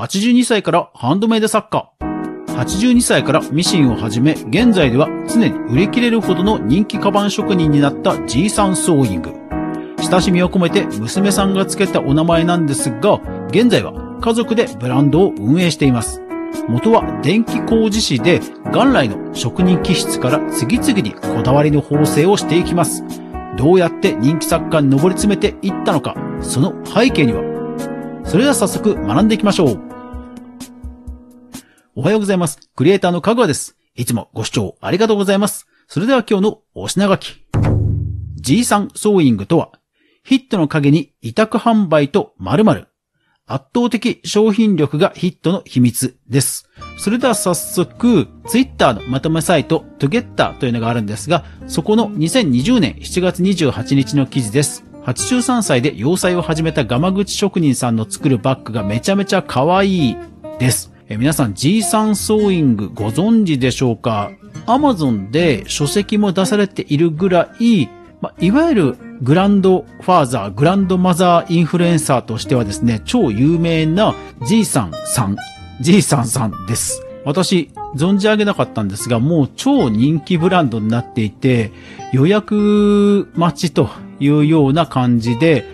82歳からハンドメイド作家。82歳からミシンを始め、現在では常に売り切れるほどの人気カバン職人になった G さんソーイング。親しみを込めて娘さんが付けたお名前なんですが、現在は家族でブランドを運営しています。元は電気工事士で元来の職人気質から次々にこだわりの縫製をしていきます。どうやって人気作家に上り詰めていったのか、その背景には。それでは早速学んでいきましょう。おはようございます。クリエイターのかぐわです。いつもご視聴ありがとうございます。それでは今日のお品書き。G さんソーイングとは、ヒットの陰に委託販売と〇〇。圧倒的商品力がヒットの秘密です。それでは早速、ツイッターのまとめサイト、トゥゲッターというのがあるんですが、そこの2020年7月28日の記事です。83歳で洋裁を始めたガマ口職人さんの作るバッグがめちゃめちゃ可愛いです。え皆さん G サンソーイングご存知でしょうか ?Amazon で書籍も出されているぐらい、まいわゆるグランドファーザー、グランドマザーインフルエンサーとしてはですね、超有名な G さんさん、G さんさんです。私、存じ上げなかったんですが、もう超人気ブランドになっていて、予約待ちというような感じで、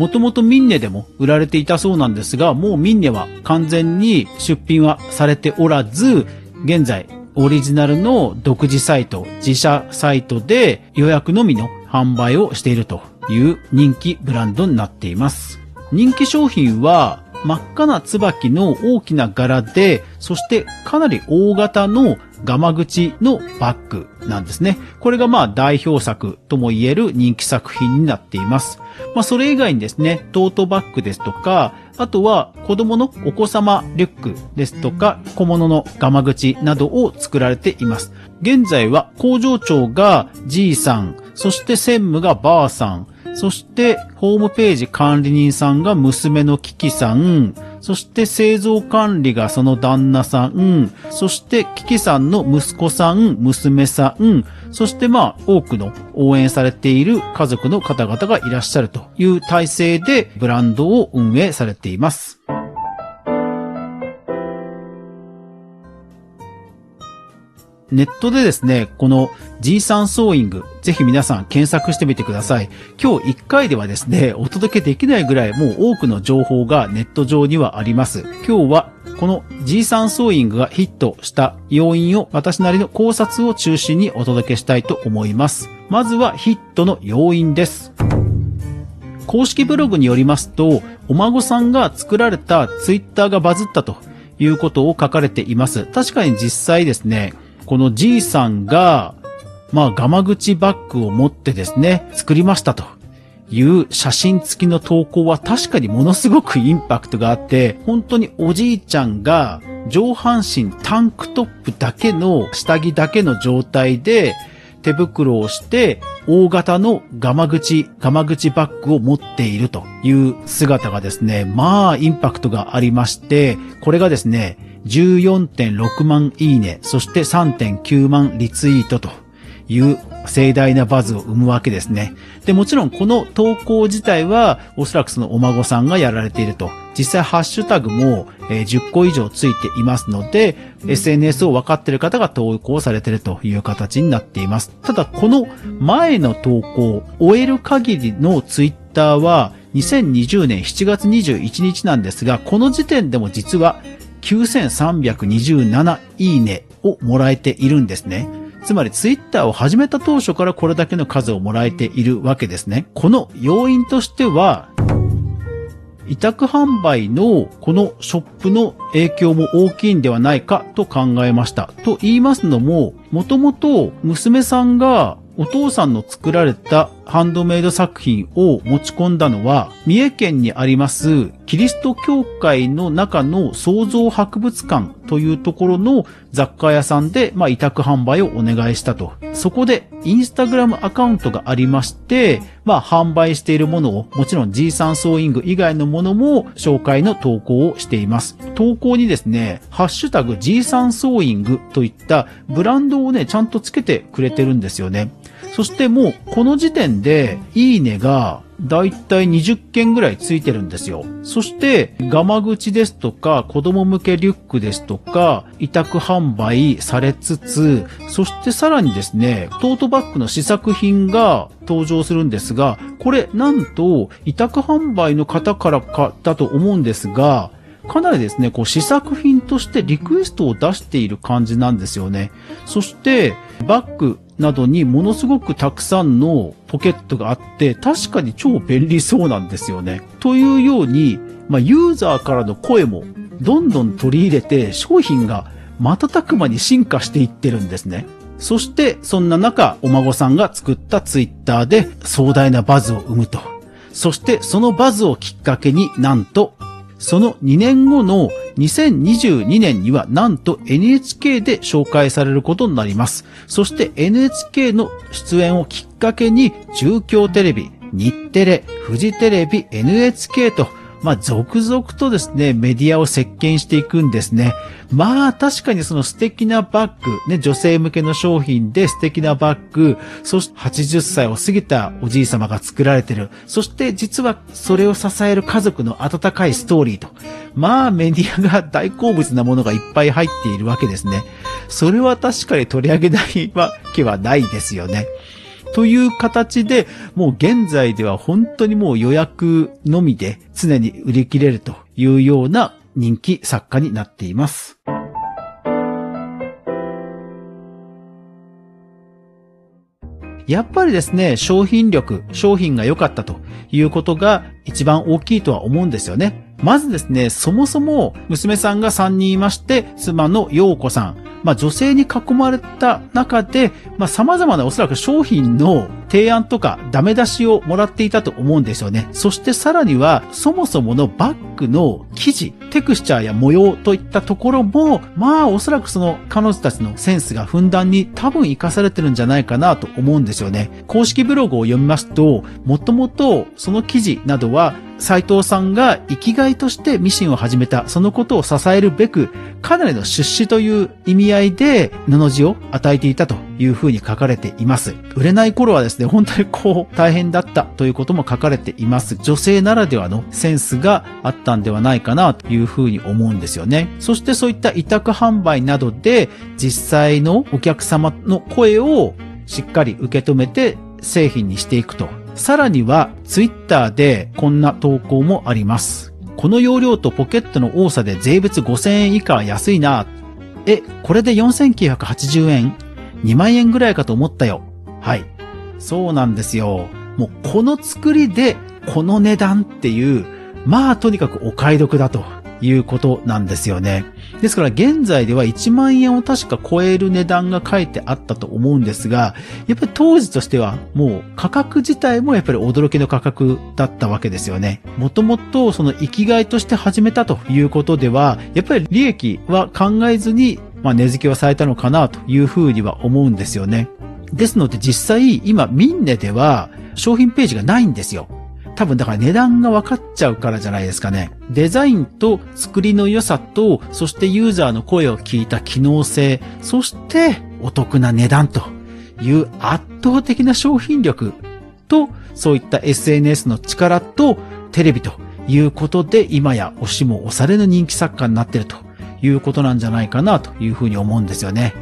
もともとミンネでも売られていたそうなんですが、もうミンネは完全に出品はされておらず、現在、オリジナルの独自サイト、自社サイトで予約のみの販売をしているという人気ブランドになっています。人気商品は真っ赤な椿の大きな柄で、そしてかなり大型のガマ口のバッグなんですね。これがまあ代表作とも言える人気作品になっています。まあそれ以外にですね、トートバッグですとか、あとは子供のお子様リュックですとか、小物のガマ口などを作られています。現在は工場長が G さん、そして専務がばあさん、そして、ホームページ管理人さんが娘のキキさん、そして製造管理がその旦那さん、そしてキキさんの息子さん、娘さん、そしてまあ多くの応援されている家族の方々がいらっしゃるという体制でブランドを運営されています。ネットでですね、この G サンソーイング、ぜひ皆さん検索してみてください。今日1回ではですね、お届けできないぐらいもう多くの情報がネット上にはあります。今日はこの G サンソーイングがヒットした要因を私なりの考察を中心にお届けしたいと思います。まずはヒットの要因です。公式ブログによりますと、お孫さんが作られたツイッターがバズったということを書かれています。確かに実際ですね、この G さんが、まあ、ガマ口バッグを持ってですね、作りましたという写真付きの投稿は確かにものすごくインパクトがあって、本当におじいちゃんが上半身タンクトップだけの下着だけの状態で手袋をして大型のガマ口、ガマ口バッグを持っているという姿がですね、まあインパクトがありまして、これがですね、14.6万いいね、そして3.9万リツイートという盛大なバズを生むわけですね。で、もちろんこの投稿自体はおそらくそのお孫さんがやられていると。実際ハッシュタグも10個以上ついていますので、SNS を分かっている方が投稿されているという形になっています。ただこの前の投稿、終える限りのツイッターは2020年7月21日なんですが、この時点でも実は9327いいねをもらえているんですね。つまりツイッターを始めた当初からこれだけの数をもらえているわけですね。この要因としては、委託販売のこのショップの影響も大きいんではないかと考えました。と言いますのも、もともと娘さんがお父さんの作られたハンドメイド作品を持ち込んだのは、三重県にありますキリスト教会の中の創造博物館というところの雑貨屋さんで、まあ、委託販売をお願いしたと。そこで、インスタグラムアカウントがありまして、まあ、販売しているものを、もちろん G サンソーイング以外のものも紹介の投稿をしています。投稿にですね、ハッシュタグ G サンソーイングといったブランドをね、ちゃんとつけてくれてるんですよね。そしてもうこの時点でいいねがだいたい20件ぐらいついてるんですよ。そして、ガマ口ですとか、子供向けリュックですとか、委託販売されつつ、そしてさらにですね、トートバッグの試作品が登場するんですが、これなんと委託販売の方からかだと思うんですが、かなりですね、こう試作品としてリクエストを出している感じなんですよね。そして、バッグなどにものすごくたくさんのポケットがあって、確かに超便利そうなんですよね。というように、まあ、ユーザーからの声もどんどん取り入れて商品が瞬く間に進化していってるんですね。そして、そんな中、お孫さんが作ったツイッターで壮大なバズを生むと。そして、そのバズをきっかけになんとその2年後の2022年にはなんと NHK で紹介されることになります。そして NHK の出演をきっかけに中京テレビ、日テレ、フジテレビ、NHK とまあ、続々とですね、メディアを席巻していくんですね。まあ、確かにその素敵なバッグ、ね、女性向けの商品で素敵なバッグ、そして80歳を過ぎたおじい様が作られてる。そして実はそれを支える家族の温かいストーリーと。まあ、メディアが大好物なものがいっぱい入っているわけですね。それは確かに取り上げないわけはないですよね。という形で、もう現在では本当にもう予約のみで常に売り切れるというような人気作家になっています。やっぱりですね、商品力、商品が良かったということが一番大きいとは思うんですよね。まずですね、そもそも娘さんが3人いまして、妻の陽子さん、まあ女性に囲まれた中で、まあ様々なおそらく商品の提案とかダメ出しをもらっていたと思うんですよね。そしてさらには、そもそものバッグの生地、テクスチャーや模様といったところも、まあおそらくその彼女たちのセンスがふんだんに多分活かされてるんじゃないかなと思うんですよね。公式ブログを読みますと、もともとその記事などは斉藤さんが生きがいとしてミシンを始めた、そのことを支えるべく、かなりの出資という意味合いで布地を与えていたというふうに書かれています。売れない頃はですね、本当にこう大変だったということも書かれています。女性ならではのセンスがあったんではないかなというふうに思うんですよね。そしてそういった委託販売などで実際のお客様の声をしっかり受け止めて製品にしていくとさらには、ツイッターでこんな投稿もあります。この容量とポケットの多さで税別5000円以下安いな。え、これで4980円 ?2 万円ぐらいかと思ったよ。はい。そうなんですよ。もうこの作りでこの値段っていう、まあとにかくお買い得だということなんですよね。ですから現在では1万円を確か超える値段が書いてあったと思うんですが、やっぱり当時としてはもう価格自体もやっぱり驚きの価格だったわけですよね。もともとその生きがいとして始めたということでは、やっぱり利益は考えずに、まあ、値付けはされたのかなというふうには思うんですよね。ですので実際今ミンネでは商品ページがないんですよ。多分だから値段が分かっちゃうからじゃないですかね。デザインと作りの良さと、そしてユーザーの声を聞いた機能性、そしてお得な値段という圧倒的な商品力と、そういった SNS の力とテレビということで、今や押しも押されぬ人気作家になってるということなんじゃないかなというふうに思うんですよね。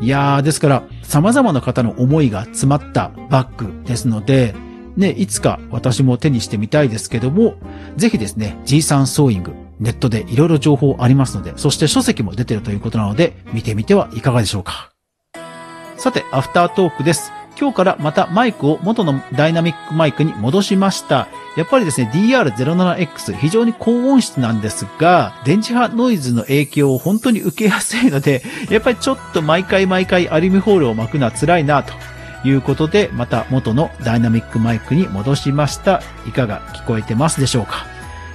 いやー、ですから、様々な方の思いが詰まったバッグですので、ね、いつか私も手にしてみたいですけども、ぜひですね、G3 ソーイング、ネットでいろいろ情報ありますので、そして書籍も出てるということなので、見てみてはいかがでしょうか。さて、アフタートークです。今日からまたマイクを元のダイナミックマイクに戻しました。やっぱりですね、DR07X 非常に高音質なんですが、電磁波ノイズの影響を本当に受けやすいので、やっぱりちょっと毎回毎回アルミホールを巻くのは辛いなということで、また元のダイナミックマイクに戻しました。いかが聞こえてますでしょうか？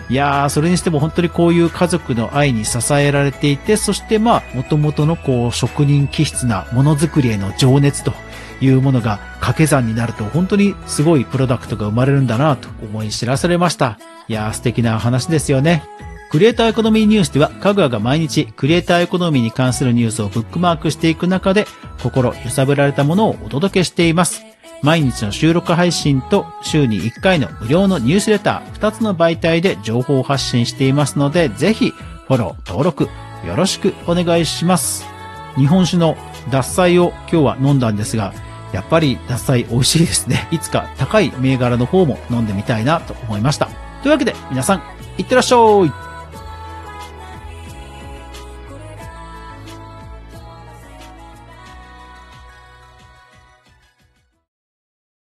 いやー、それにしても本当にこういう家族の愛に支えられていて、そしてまあ、元々のこう、職人気質なものづくりへの情熱というものが掛け算になると本当にすごいプロダクトが生まれるんだなと思い知らされました。いやー、素敵な話ですよね。クリエイターエコノミーニュースでは、かぐわが毎日クリエイターエコノミーに関するニュースをブックマークしていく中で、心揺さぶられたものをお届けしています。毎日の収録配信と週に1回の無料のニュースレター2つの媒体で情報発信していますので、ぜひフォロー、登録よろしくお願いします。日本酒の脱菜を今日は飲んだんですが、やっぱり脱菜美味しいですね。いつか高い銘柄の方も飲んでみたいなと思いました。というわけで皆さん、いってらっしゃい